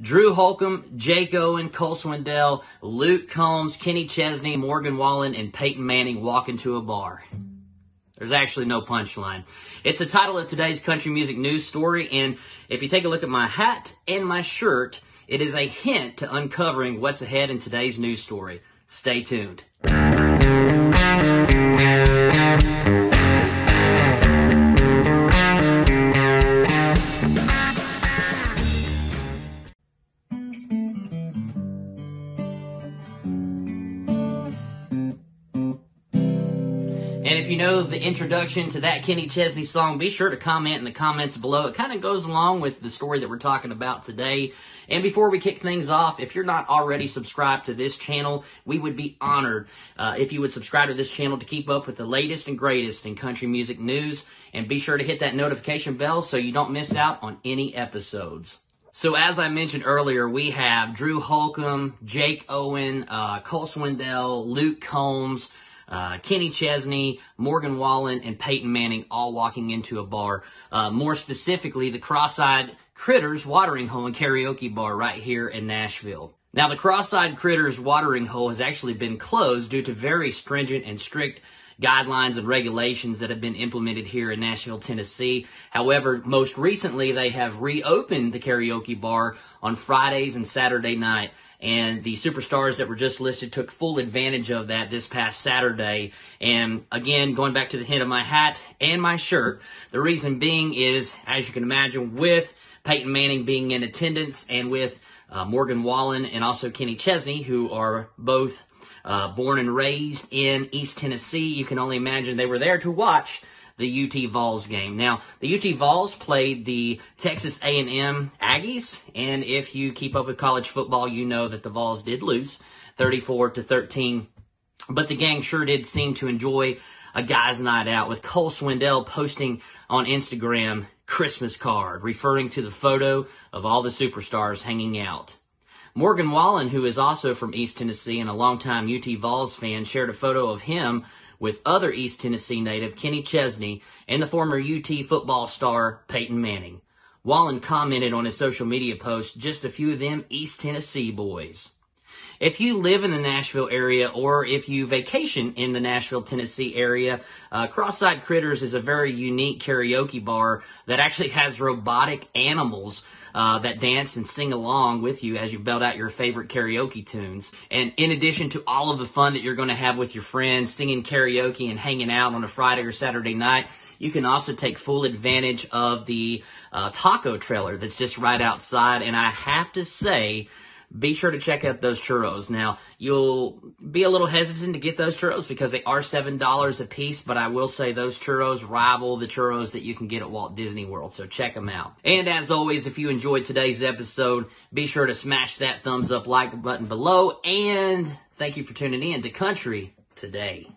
Drew Holcomb, Jake Owen, Cole Swindell, Luke Combs, Kenny Chesney, Morgan Wallen, and Peyton Manning walk into a bar. There's actually no punchline. It's the title of today's country music news story, and if you take a look at my hat and my shirt, it is a hint to uncovering what's ahead in today's news story. Stay tuned. And if you know the introduction to that Kenny Chesney song, be sure to comment in the comments below. It kind of goes along with the story that we're talking about today. And before we kick things off, if you're not already subscribed to this channel, we would be honored uh, if you would subscribe to this channel to keep up with the latest and greatest in country music news. And be sure to hit that notification bell so you don't miss out on any episodes. So as I mentioned earlier, we have Drew Holcomb, Jake Owen, uh, Cole Swindell, Luke Combs, uh, Kenny Chesney, Morgan Wallen, and Peyton Manning all walking into a bar. Uh, more specifically, the Cross-Eyed Critters Watering Hole and Karaoke Bar right here in Nashville. Now, the Cross-Eyed Critters Watering Hole has actually been closed due to very stringent and strict guidelines and regulations that have been implemented here in Nashville, Tennessee. However, most recently, they have reopened the karaoke bar on Fridays and Saturday night. And the superstars that were just listed took full advantage of that this past Saturday. And again, going back to the hint of my hat and my shirt, the reason being is, as you can imagine, with Peyton Manning being in attendance and with uh, Morgan Wallen and also Kenny Chesney, who are both uh, born and raised in East Tennessee, you can only imagine they were there to watch the UT Vols game. Now, the UT Vols played the Texas A&M Aggies, and if you keep up with college football, you know that the Vols did lose 34 to 13. But the gang sure did seem to enjoy a guy's night out with Cole Swindell posting on Instagram Christmas card, referring to the photo of all the superstars hanging out. Morgan Wallen, who is also from East Tennessee and a longtime UT Vols fan, shared a photo of him with other East Tennessee native Kenny Chesney and the former UT football star Peyton Manning. Wallen commented on his social media post, just a few of them East Tennessee boys. If you live in the Nashville area or if you vacation in the Nashville, Tennessee area, uh, Cross-Eyed Critters is a very unique karaoke bar that actually has robotic animals uh, that dance and sing along with you as you belt out your favorite karaoke tunes. And in addition to all of the fun that you're going to have with your friends, singing karaoke and hanging out on a Friday or Saturday night, you can also take full advantage of the uh, taco trailer that's just right outside. And I have to say, be sure to check out those churros. Now, you'll be a little hesitant to get those churros because they are $7 a piece, but I will say those churros rival the churros that you can get at Walt Disney World, so check them out. And as always, if you enjoyed today's episode, be sure to smash that thumbs up like button below, and thank you for tuning in to Country Today.